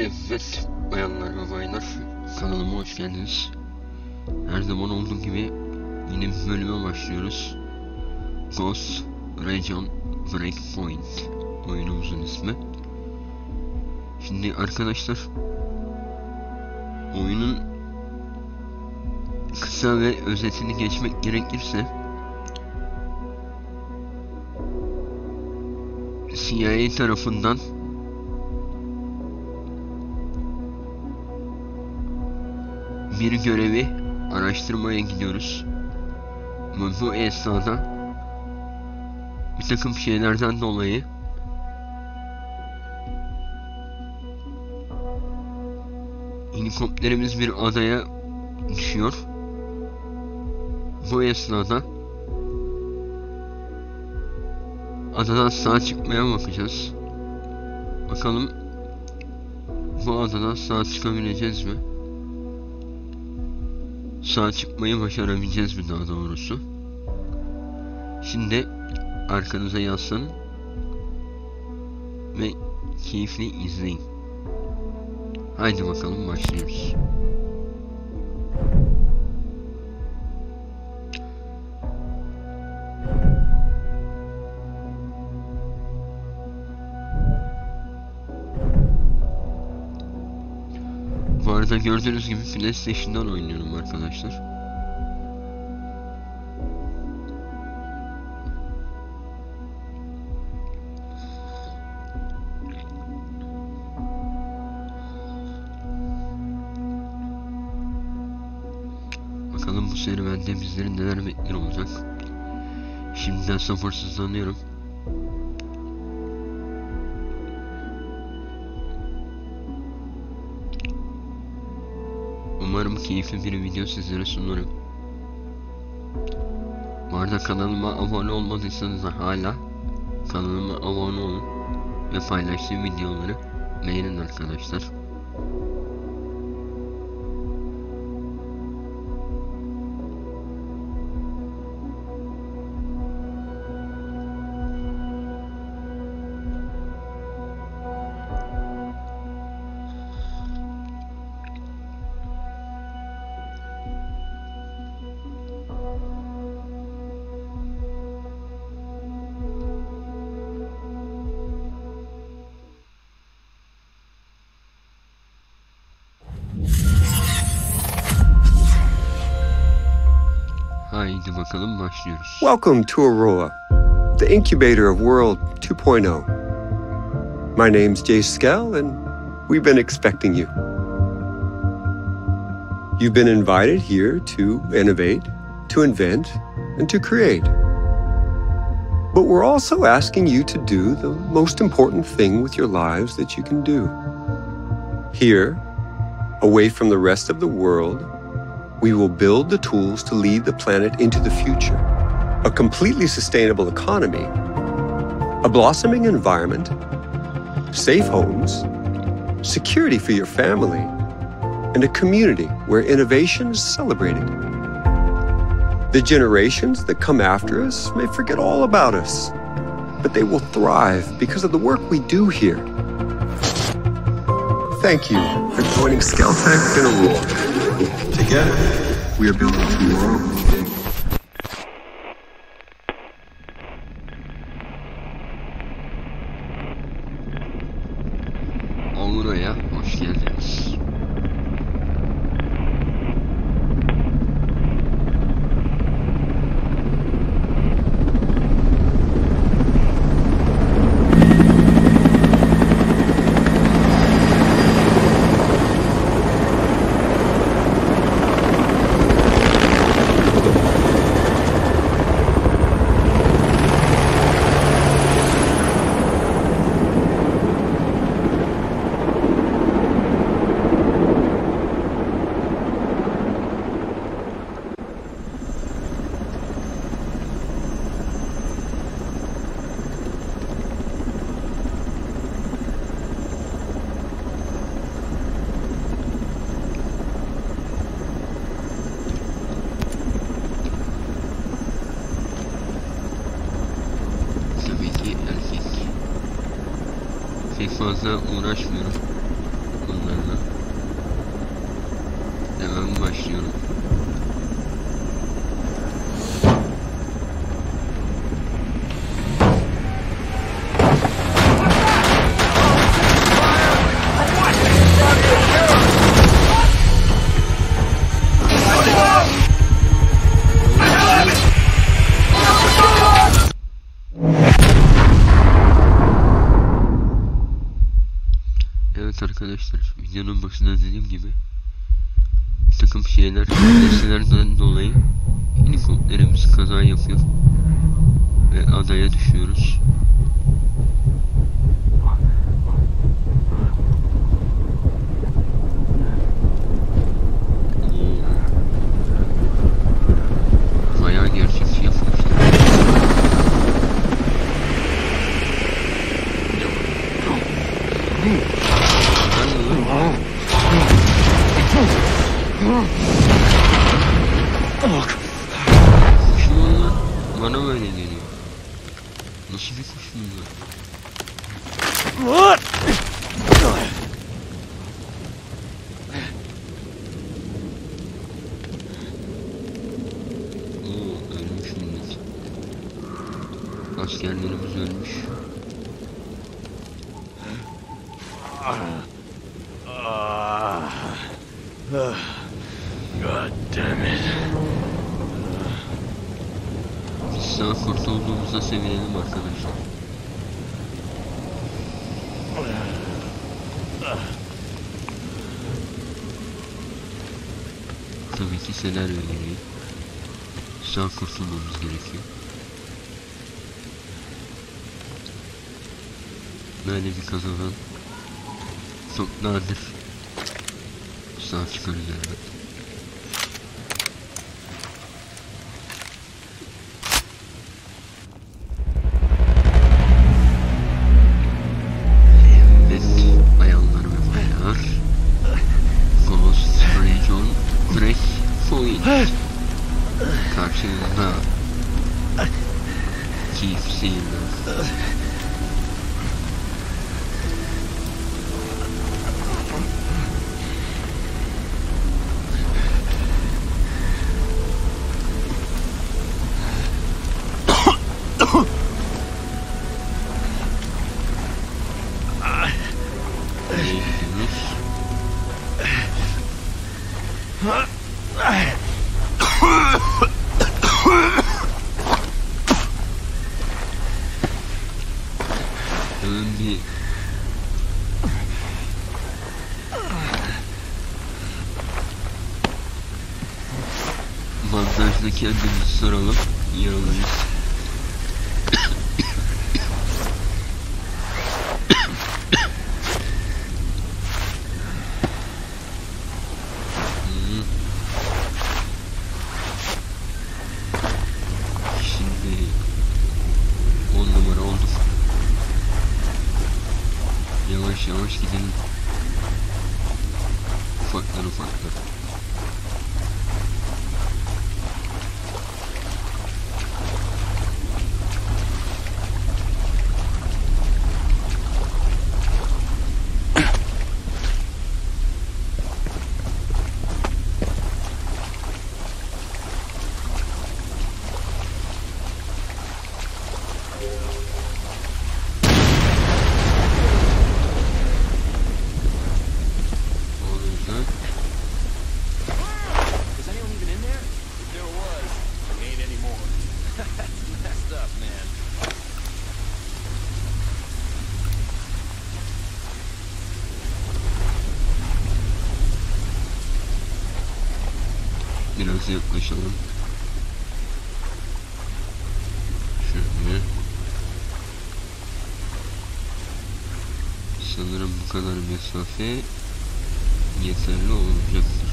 Evet, bayanlar ve baylar, kanalıma hoş geldiniz. Her zaman olduğu gibi yine bir bölüme başlıyoruz. Ghost Region Breakpoint oyunumuzun ismi. Şimdi arkadaşlar, oyunun kısa ve özetini geçmek gerekirse CIA tarafından bir görevi araştırmaya gidiyoruz. Bu esnada bir takım şeylerden dolayı helikopterimiz bir adaya düşüyor. Bu esnada adadan sağ çıkmaya bakacağız. Bakalım bu adadan sağ çıkabileceğiz mi? Sağ çıkmayı başarabileceğiz mi daha doğrusu? Şimdi arkanıza yaslanın ve keyifli izleyin. Haydi bakalım başlıyoruz. Gördüğünüz gibi PlayStation'dan oynuyorum arkadaşlar. Bakalım bu serüvende bizleri neler bekliyor olacak. Şimdiden sabırsızlanıyorum. Keyifli bir video sizlere sunurum. Bu arada kanalıma abone olmadıysanız da hala kanalıma abone olun ve paylaştığım videoları beğenin arkadaşlar. Welcome to Aurora, the incubator of World 2.0. My name's Jay Skell, and we've been expecting you. You've been invited here to innovate, to invent, and to create. But we're also asking you to do the most important thing with your lives that you can do. Here, away from the rest of the world, we will build the tools to lead the planet into the future. A completely sustainable economy, a blossoming environment, safe homes, security for your family, and a community where innovation is celebrated. The generations that come after us may forget all about us, but they will thrive because of the work we do here. Thank you for joining and Aurora. Together, we are building tomorrow. toza urashmur Askerlerimiz ölmüş. God damn it. Biz sağ kurtulduğumuza sevinelim arkadaşlar. Tabii ki senaryo gereği. Sağ kurtulmamız gerekiyor. Böyle bir kazadan çok nadir. Sağ çıkarız kendimizi soralım. Hmm. Biraz yaklaşalım. Şöyle. Sanırım bu kadar mesafe yeterli olacaktır.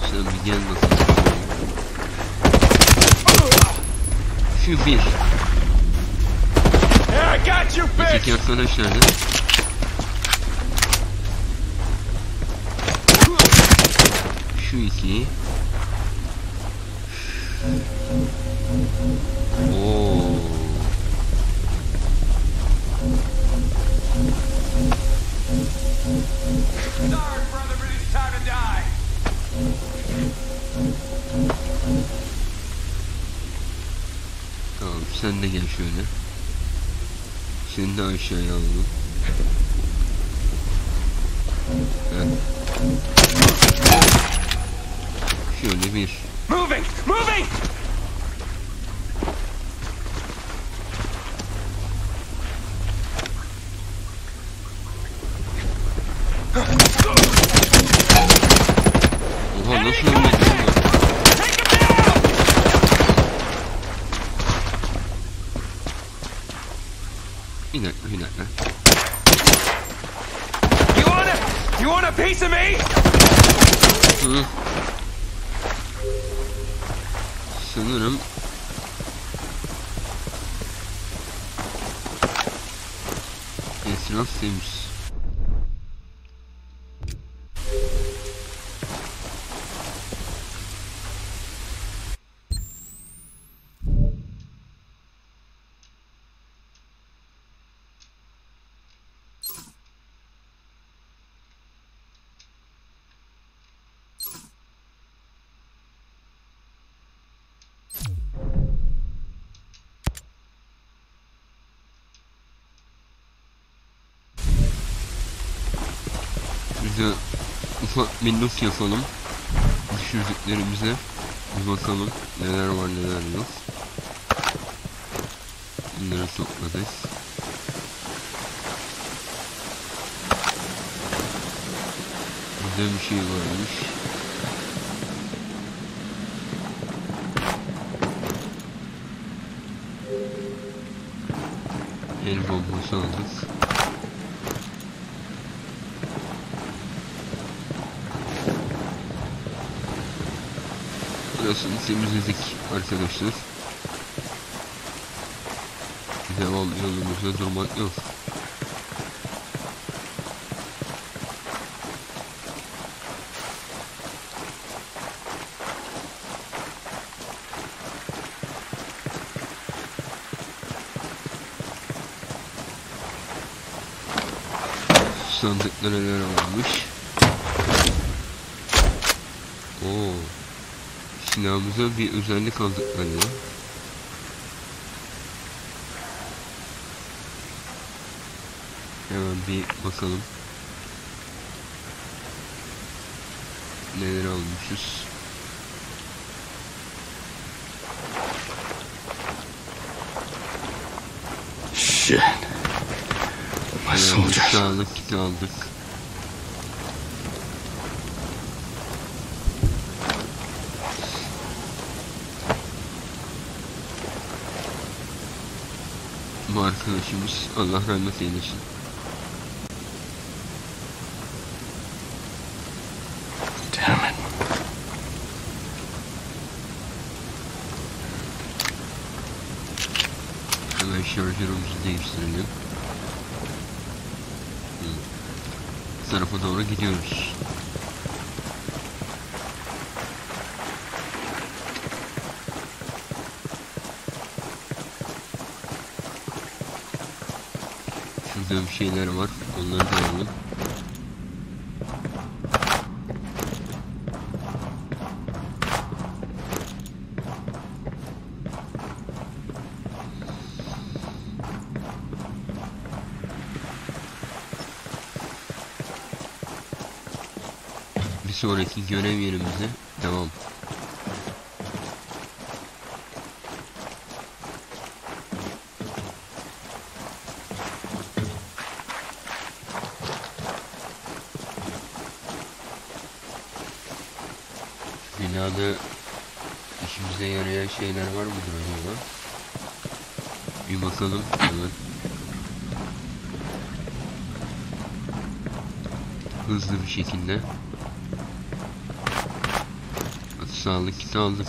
Sen bir gel bakalım. you, bitch. Yeah, I got you, bitch. Esse aqui é uma sanachan, né? Deixa aqui. Oh. Sorry, brother, but it's time to die. Sen de gel şöyle. Seni de aşağıya alalım. Heh. Şöyle bir. Sanırım Etraf temiz. Bize ufak bir loot yapalım. Düşürdüklerimize bir bakalım neler var neler yok. Bunları topladık. Burada bir şey varmış. El bombası aldık. Burasını temizledik arkadaşlar. Devam yolumuzda durmak yok. Sandıklara neler varmış. Oo. Silahımıza bir özellik aldık galiba. Hemen bir bakalım. Neler almışız. Shit. My soldiers. sağlık aldık. Bu arkadaşımız Allah rahmet eylesin. Damn it. Hemen şarjörümüzü değiştirelim. Bu tarafa doğru gidiyoruz. Şurada bir şeyler var. Onları da alalım. Bir sonraki görev yerimize devam. Binada işimize yarayan şeyler var mıdır acaba? Bir bakalım hemen. Hızlı bir şekilde. Hadi sağlık kiti aldık.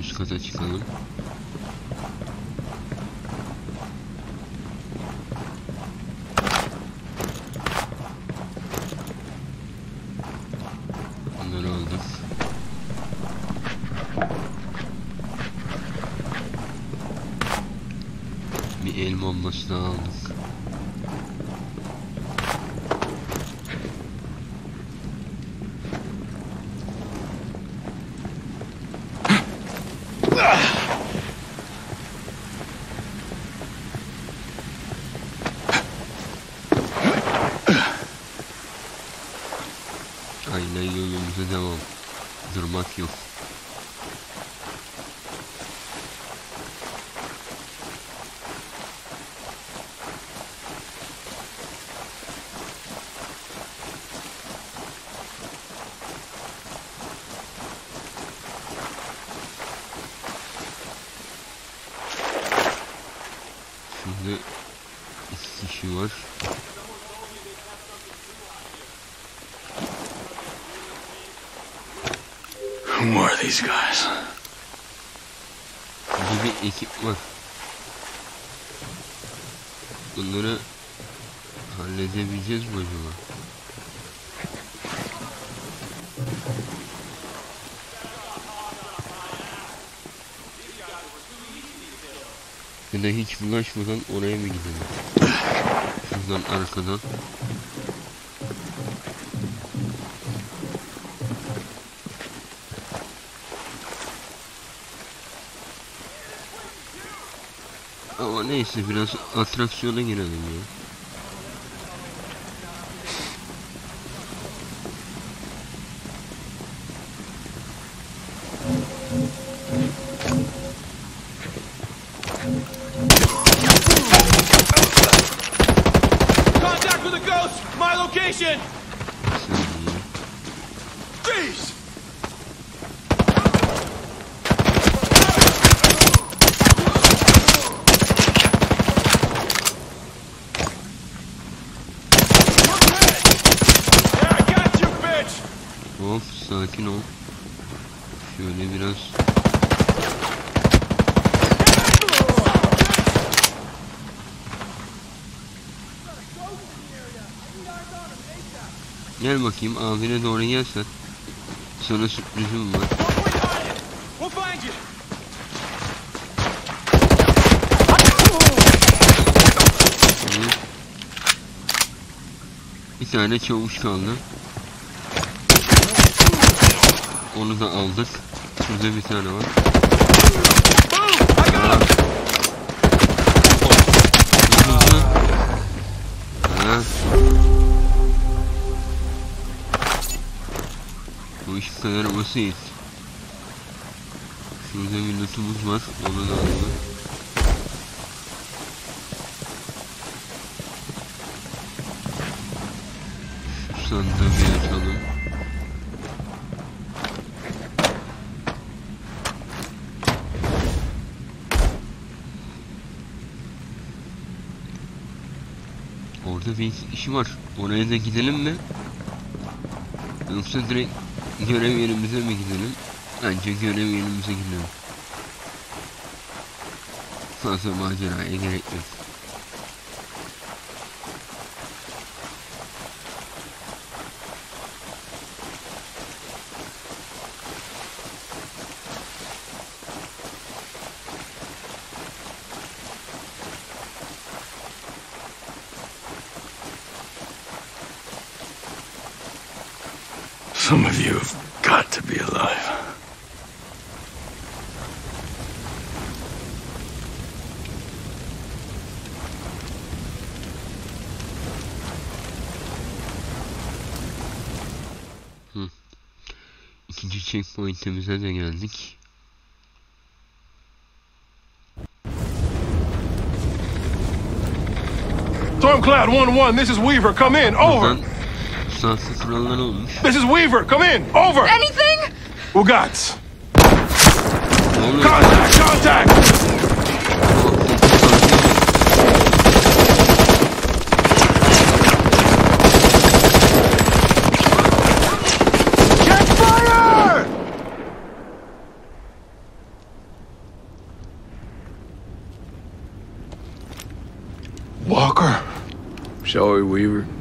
Üst kata çıkalım. No. Var. Who are these guys? Bir ekip var. Bunları halledebileceğiz mi acaba? Ya da hiç bulaşmadan oraya mı gidelim? Şuradan arkadan. Ama neyse biraz atraksiyona girelim ya. Contact with a ghost! My location! Bir saniye. Jeez! Yeah, I got you, bitch! Hop sakin ol. Şöyle biraz Gel bakayım abine doğru gelsen. Sana sürprizim var. Bir tane çavuş kaldı. Onu da aldık. Şurada bir tane var. Him! Hızlı. Ha. Bu iş bu kadar basit. Şurada bir lootumuz var. Onu da alalım. Bir işi var. Oraya da gidelim mi? Yoksa direkt görev yerimize mi gidelim? Bence görev yerimize gidelim. Fazla maceraya gerek yok. Some of you have got to be alive. İkinci checkpoint'imize de geldik. Stormcloud 1-1, this is Weaver. Come in. Buradan Over. Mrs. Weaver, come in! Over! Anything? Ugats! Contact! Contact! Walker. Joey Weaver.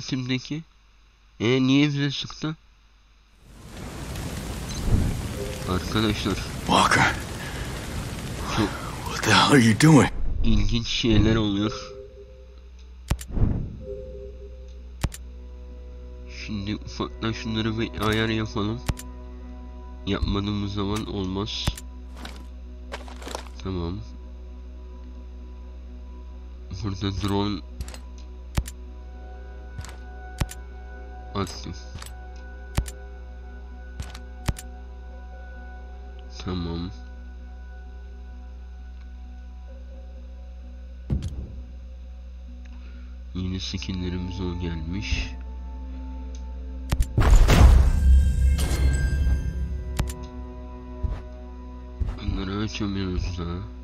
Timdeki. E niye bize sıktı? Arkadaşlar Walker. çok What the hell are you doing? ilginç şeyler oluyor. Şimdi ufaktan şunları bir ayar yapalım. Yapmadığımız zaman olmaz. Tamam. Burada drone aktif. Tamam. Yeni skinlerimiz o gelmiş. Bunları açamıyoruz daha.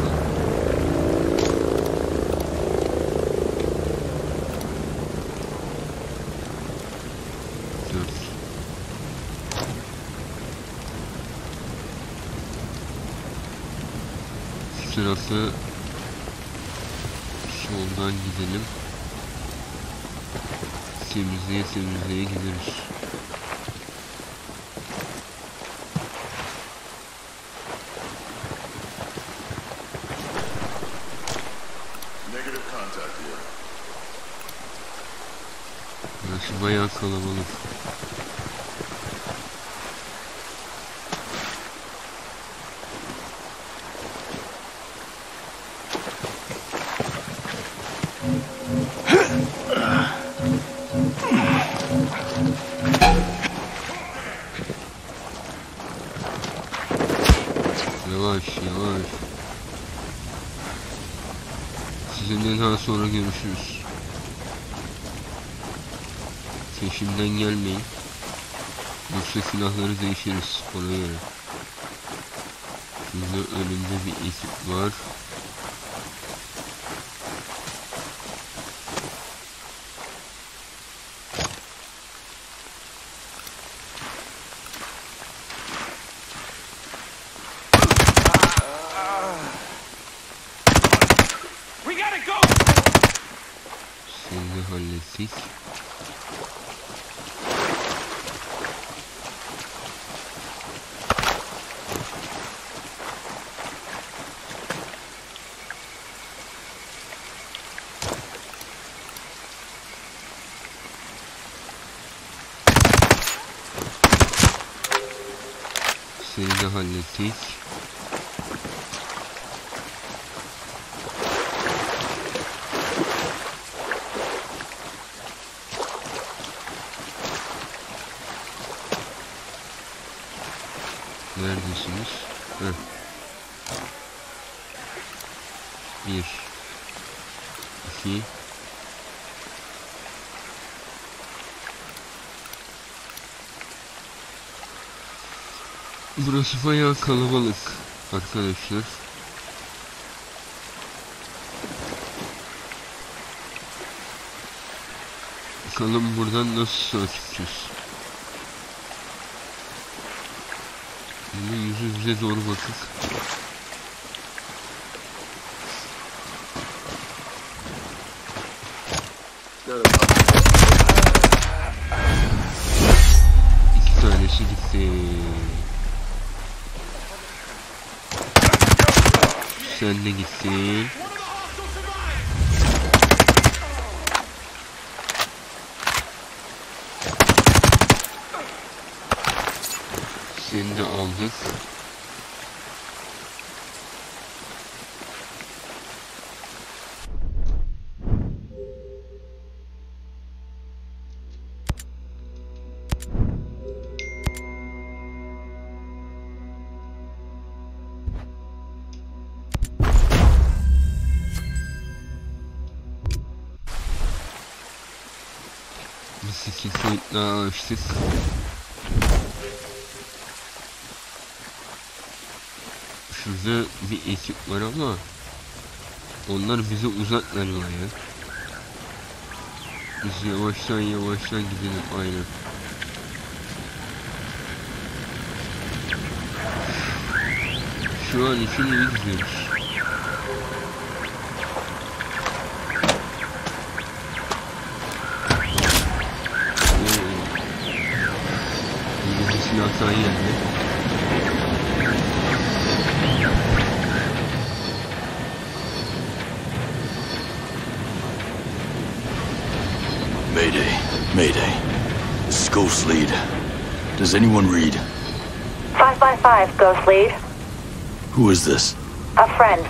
Şu soldan gidelim. Temizleye temizleye gideriz. Burası bayağı kalabalık. Все його летить. Все його летить. Burası bayağı kalabalık arkadaşlar. Bakalım buradan nasıl sağ çıkacağız. Şimdi yüzü bize doğru bakık. blessé. Şimdi aldık. Açtık. Şurada bir ekip var ama onlar bize uzaklar ya. Biz yavaştan yavaştan gidelim aynen. Şu an için iyi. Birisi yatağa geldi. Mayday. Mayday. This is Ghost Lead. Does anyone read? 555, Ghost Lead. Who is this? A friend.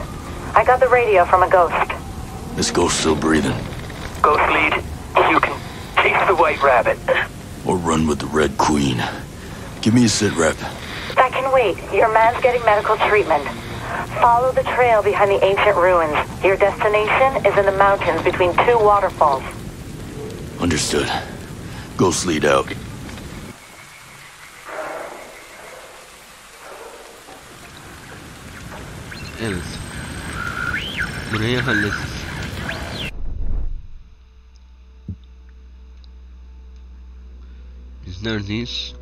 I got the radio from a ghost. This ghost still breathing? Ghost lead, you can chase the white rabbit. Or run with the Red Queen? Give me a sit rep. That can wait. Your man's getting medical treatment. Follow the trail behind the ancient ruins. Your destination is in the mountains between two waterfalls. Understood. Ghost Lead out. Evet. Burayı hallettik. Biz neredeyiz?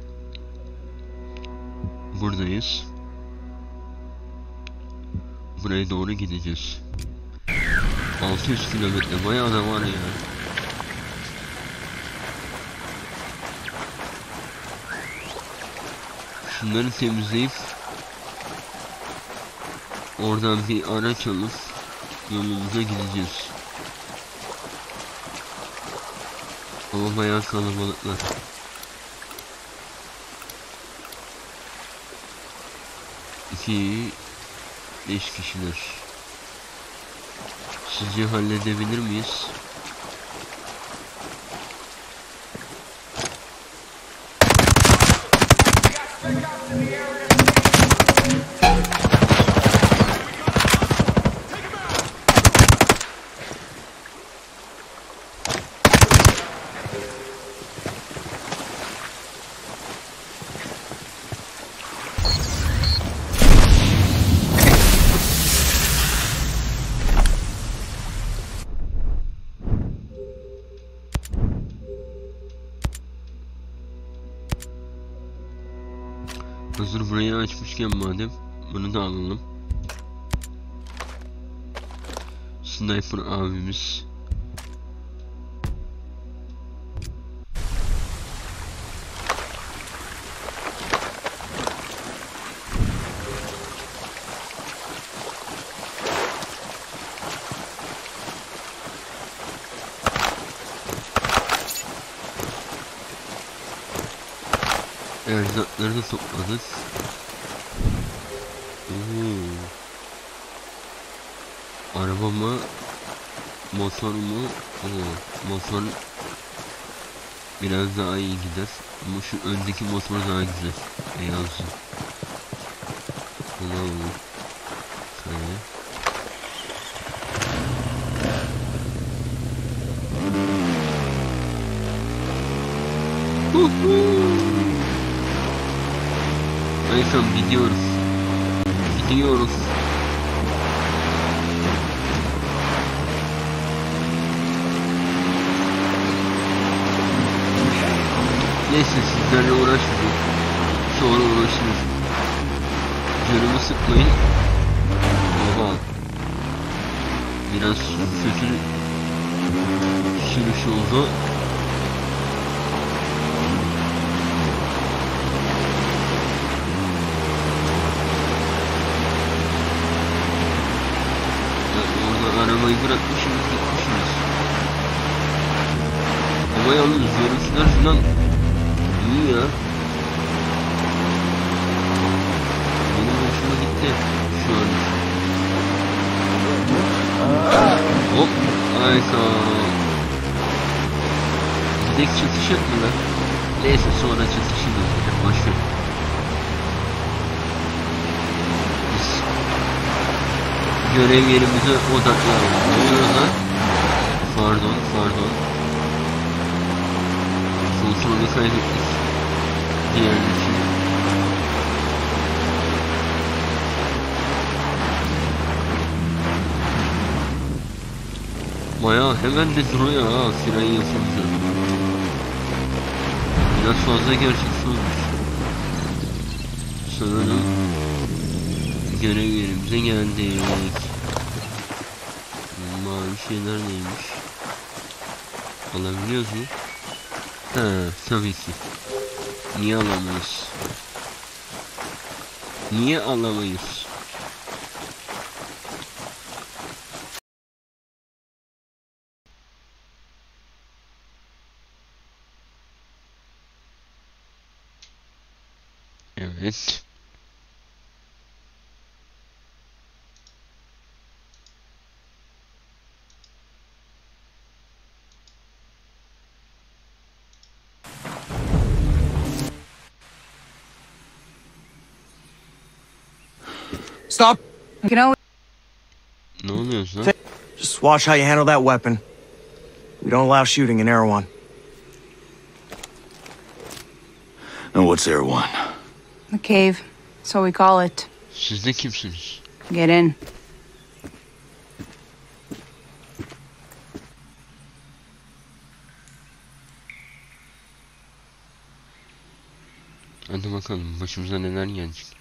Buradayız. Buraya doğru gideceğiz. 600 kilometre bayağı da var ya. Şunları temizleyip Oradan bir araç alıp yolumuza gideceğiz. Ama bayağı kalabalıklar. İki, beş kişiler. Sizce halledebilir miyiz? Hazır burayı açmışken madem bunu da alalım. Sniper abimiz. Erzakları da topladık. Oo. Araba mı? Motor mu? Oo, motor biraz daha iyi gider. Ama şu öndeki motor daha güzel. Beyazı. Bunu alalım. Şöyle. Neyse gidiyoruz. Gidiyoruz. Neyse sizlerle uğraşmayayım. Sonra uğraşırız. Canımı sıkmayın. Baba. Biraz kötü sürüş oldu. Arabayı bırakmışsınız gitmişsiniz. Ama yalnız görüntüler falan iyi ya. Benim hoşuma gitti şu an. Hop. Hayda. Lan? Neyse sonra çatışırız. Boşver. Biz görev yerimize odaklanalım. Ne lan? Pardon, pardon. Kontrolü kaybettik. Diğerdeki. Bayağı hemen de duruyor ha fren yapınca. Biraz fazla gerçekçi olmuş. Sanırım görev yerimize geldik. Mavi şeyler neymiş? Alabiliyoruz mu? He tabii ki. Niye alamayız? Niye alamayız? Evet. Stop. You know, Ne oluyoruz lan? Just watch how you handle that weapon. We don't allow shooting in Erewhon. And what's there one? The cave. So we call it. Siz de kimsiniz? Get in. Hadi bakalım başımıza neler gelecek.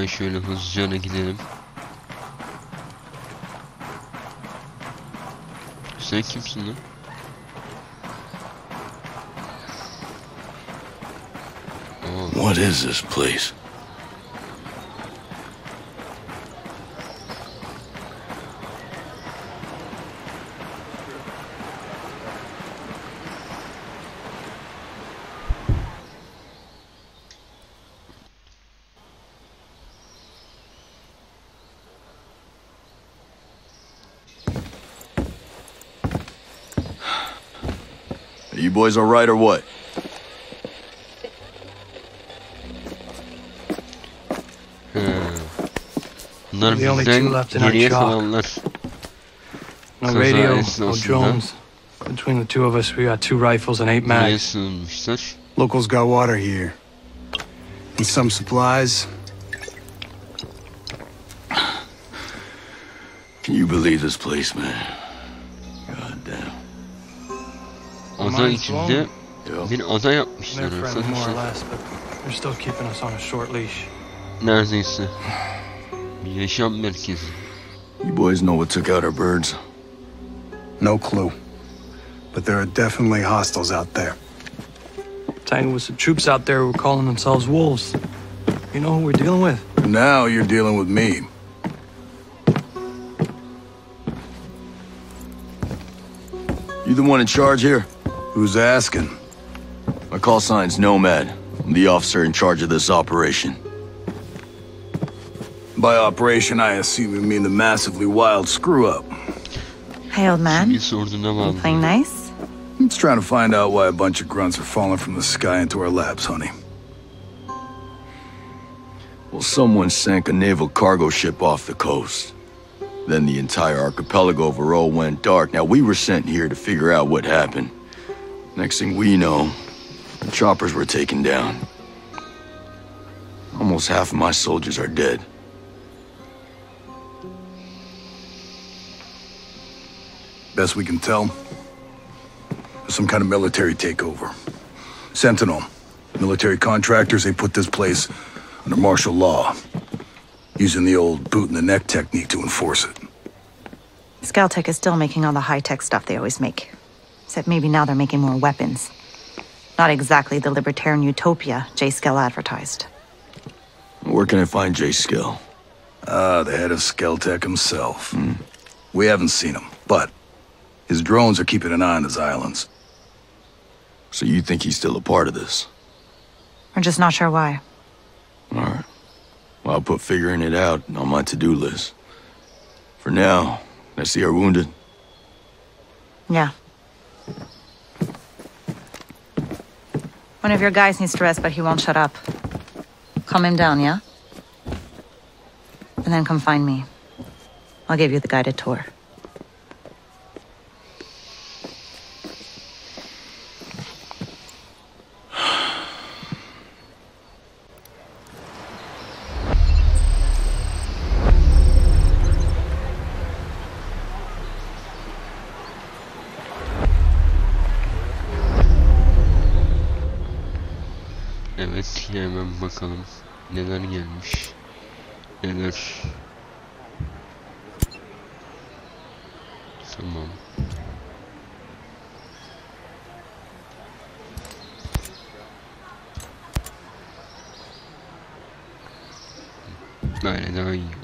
Hemen şöyle hızlıca gidelim. Sen kimsin lan? What is this place? Boys all right or what? he. Bunlar The only two left in our geriye chalk. No radio, no esnasında drones. Between the two of us, we got two rifles and eight buraya mags. sığınmışlar. Locals got water here. And some supplies. Can you believe this place, man? Us on a short leash. Neredeyse. Bir yaşam merkezi. You boys know what took out our birds? No clue. But there are definitely hostiles out there. Tangled with some troops out there who were calling themselves wolves. You know who we're dealing with? Now you're dealing with me. You the one in charge here? Who's asking? My call sign's Nomad. I'm the officer in charge of this operation. By operation, I assume you mean the massively wild screw up. Hey, old man. Bir sorduğuna bağlı. Playing nice? It's trying to find out why a bunch of grunts are falling from the sky into our laps, honey. Well, someone sank a naval cargo ship off the coast. Then the entire archipelago overall went dark. Now, we were sent here to figure out what happened. Next thing we know, the choppers were taken down. Almost half of my soldiers are dead. Best we can tell, there's some kind of military takeover. Sentinel, military contractors, they put this place under martial law, using the old boot in the neck technique to enforce it. Scaltech is still making all the high-tech stuff they always make. Except maybe now they're making more weapons. Not exactly the libertarian utopia J. Skell advertised. Where can I find Jay Skill? Ah, the head of Skeltech himself. We haven't seen him, but his drones are keeping an eye on his islands. So you think he's still a part of this? We're just not sure why. All right. Well, I'll put figuring it out on my to-do list. For now, let's see our wounded. Yeah. One of your guys needs to rest, but he won't shut up. Calm him down, yeah? And then come find me. I'll give you the guided tour. Bakalım neler gelmiş. Neler. Tamam. Böyle daha iyi.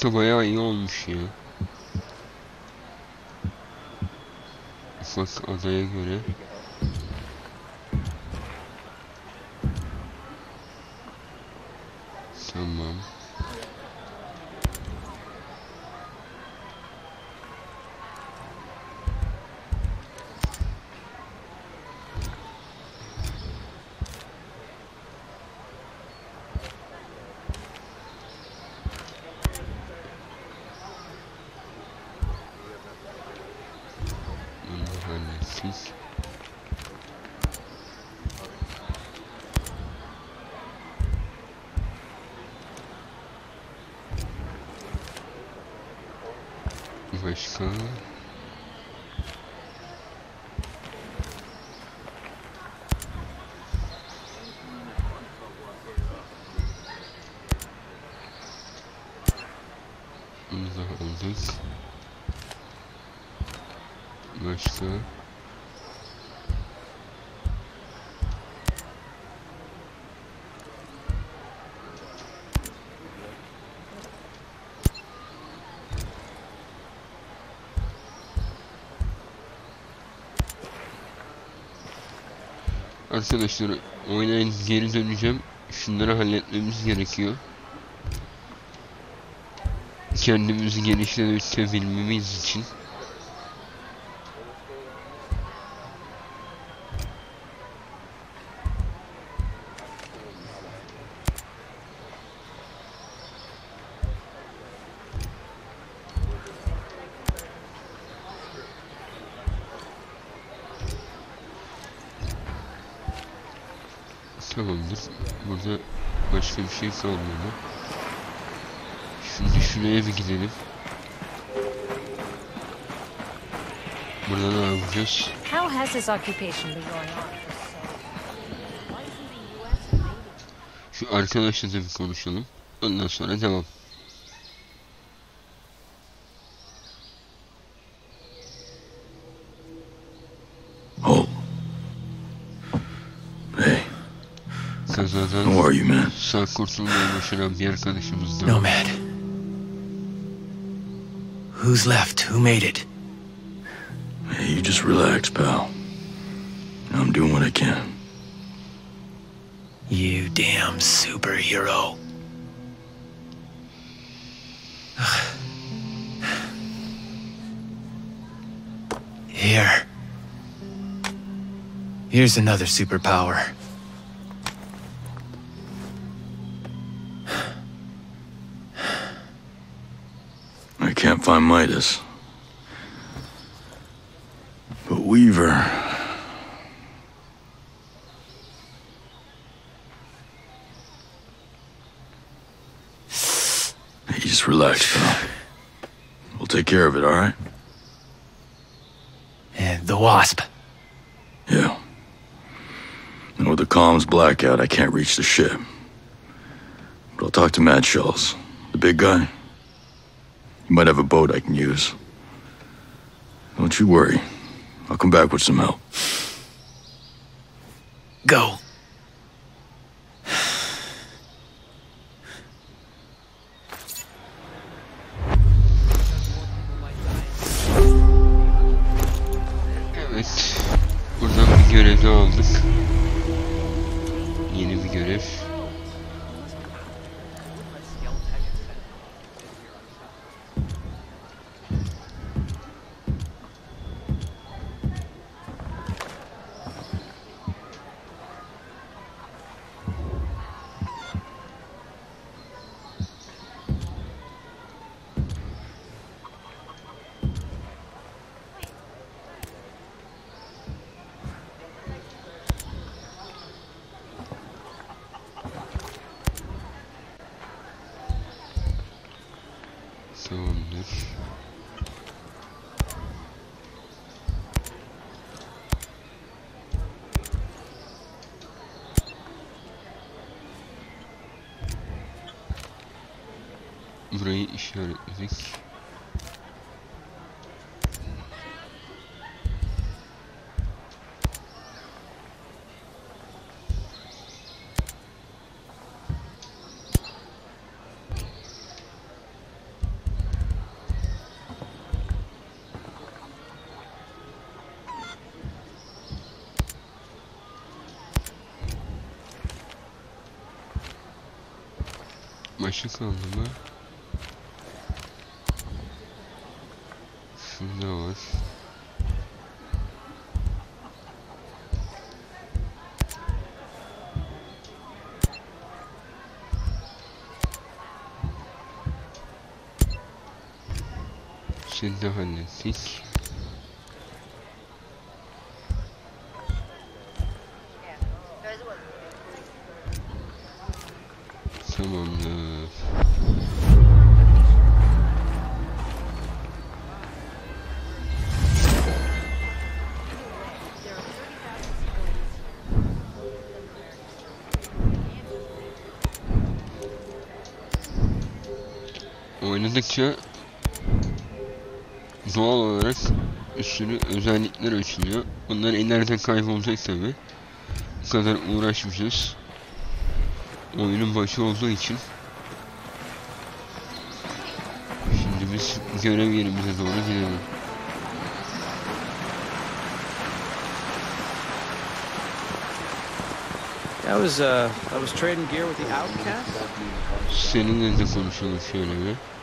Harita bayağı iyi olmuş ya. Ufak adaya göre. difícil. Vai scan. Arkadaşlar oyuna geri döneceğim. Şunları halletmemiz gerekiyor. Kendimizi geliştirebilmemiz için. Tamamdır. Burada başka bir şey kalmadı. Şimdi şuraya bir gidelim. Burada ne yapacağız? How has this occupation been going on? Şu arkadaşla da bir konuşalım. Ondan sonra devam. Oh. Hey, Kazadan how are you, man? sağ kurtulmayı başaran bir arkadaşımız da. Nomad. Who's left? Who made it? Hey, you just relax, pal. I'm doing what I can. You damn superhero. Here. Here's another superpower. Find Midas. But Weaver. Hey, just relax, pal. We'll take care of it, alright? And the Wasp. Yeah. And with the comms blackout, I can't reach the ship. But I'll talk to Matt Schultz, the big guy. He might have a boat I can use. Don't you worry. I'll come back with some help. Go. Evet. Buradan bir görev daha aldık. şöyle izik. Maşı sandım ha. No. los. Oynadıkça doğal olarak bir sürü özellikler açılıyor. Bunlar ileride kaybolacak tabi. Bu kadar uğraşmışız. Oyunun başı olduğu için. Şimdi biz görev yerimize doğru gidelim. I was uh I was trading gear with the outcast. Seninle de konuşalım şöyle bir.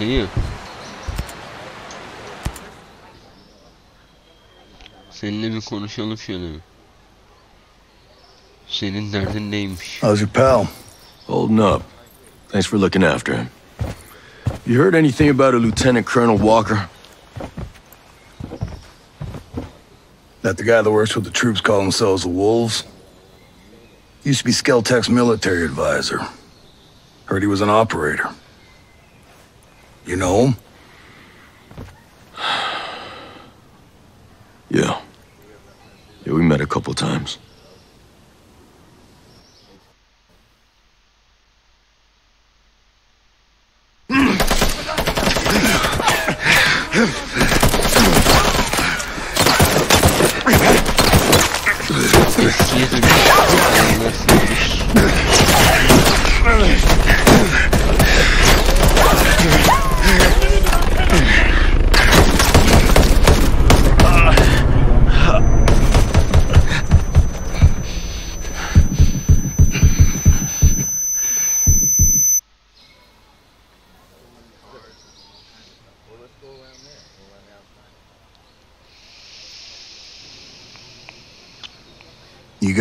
Dayı. Seninle bir konuşalım şöyle bir. Senin derdin neymiş? How's your pal? Holding up. Thanks for looking after him. You heard anything about a Lieutenant Colonel Walker? That the guy that works with the troops call themselves the Wolves? Used to be Skeltech's military advisor. Heard he was an operator. You know him? Yeah. Yeah, we met a couple times.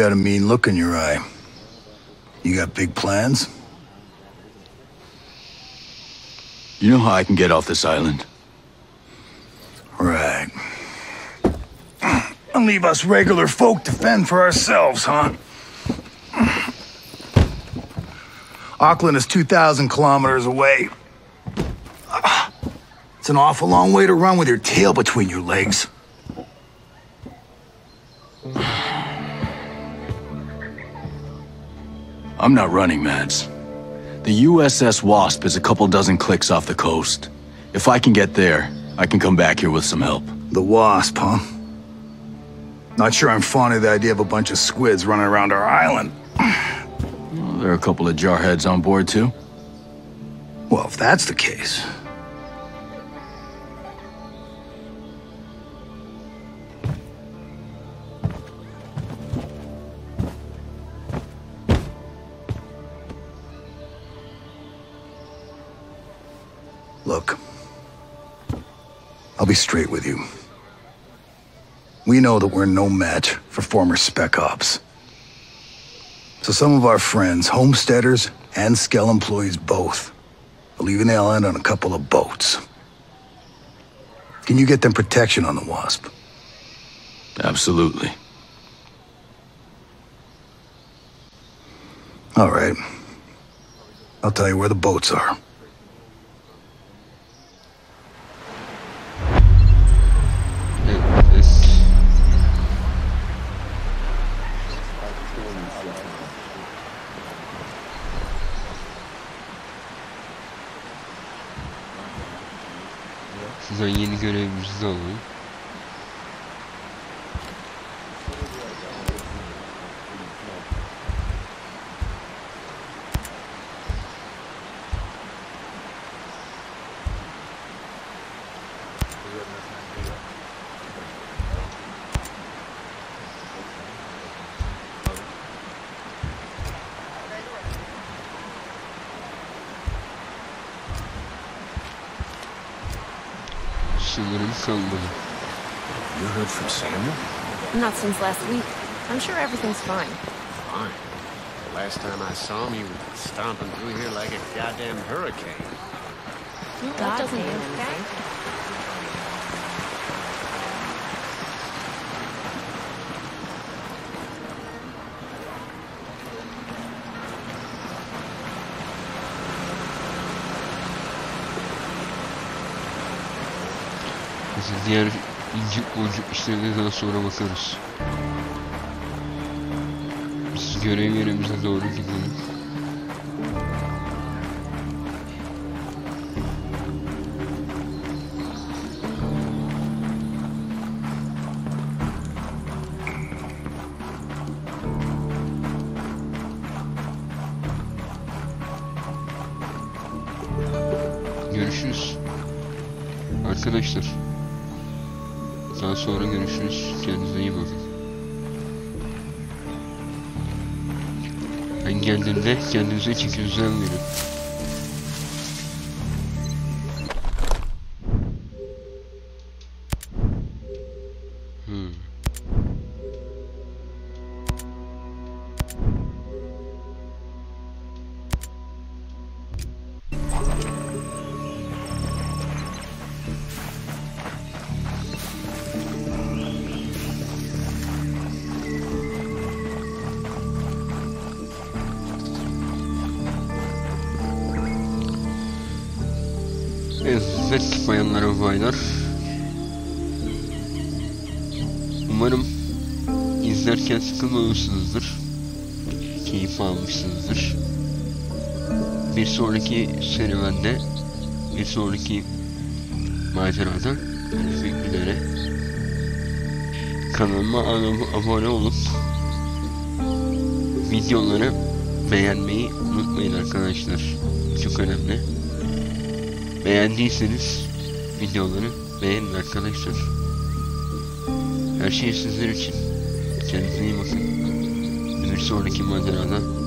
got a mean look in your eye. You got big plans? You know how I can get off this island? Right. And leave us regular folk to fend for ourselves, huh? Auckland is 2,000 kilometers away. It's an awful long way to run with your tail between your legs. I'm not running, Mads. The USS Wasp is a couple dozen clicks off the coast. If I can get there, I can come back here with some help. The Wasp, huh? Not sure I'm fond of the idea of a bunch of squids running around our island. Well, there are a couple of jarheads on board, too. Well, if that's the case. Be straight with you. We know that we're no match for former spec ops. So some of our friends, homesteaders and Skell employees both, are leaving the island on a couple of boats. Can you get them protection on the Wasp? Absolutely. All right. I'll tell you where the boats are. Sizden yeni görevimizi de alalım. Since last week. I'm sure everything's fine. Fine. Last time I saw him, he was stomping through here like a goddamn hurricane. that doesn't mean anything. Neyse diğer incik boncuk işlerine daha sonra bakarız. Görev yerimize doğru gidelim. Görüşürüz. Arkadaşlar. Daha sonra görüşürüz. Kendinize iyi bakın. Ben geldiğimde kendinize çeki düzen verin. Sonraki macerada görüşmek üzere. Kanalıma ab- abone olup videoları beğenmeyi unutmayın arkadaşlar. Çok önemli. Beğendiyseniz videoları beğenin arkadaşlar. Her şey sizler için. Kendinize iyi bakın. Bir sonraki macerada.